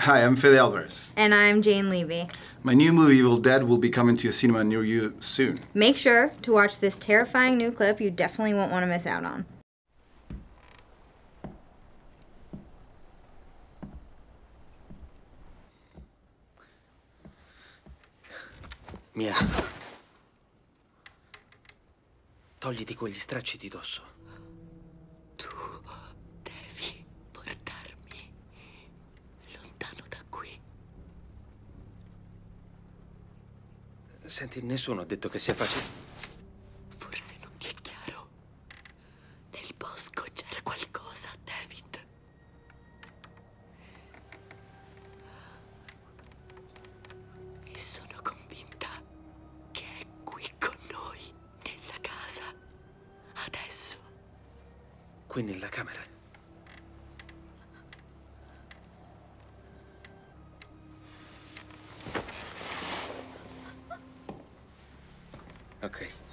Hi, I'm Fede Alvarez. And I'm Jane Levy. My new movie, Evil Dead, will be coming to a cinema near you soon. Make sure to watch this terrifying new clip you definitely won't want to miss out on. Mia. Togliti quegli stracci di dosso. Senti, nessuno ha detto che sia facile. Forse non ti è chiaro. Nel bosco c'era qualcosa, David. E sono convinta che è qui con noi, nella casa. Adesso. Qui nella camera. Ok.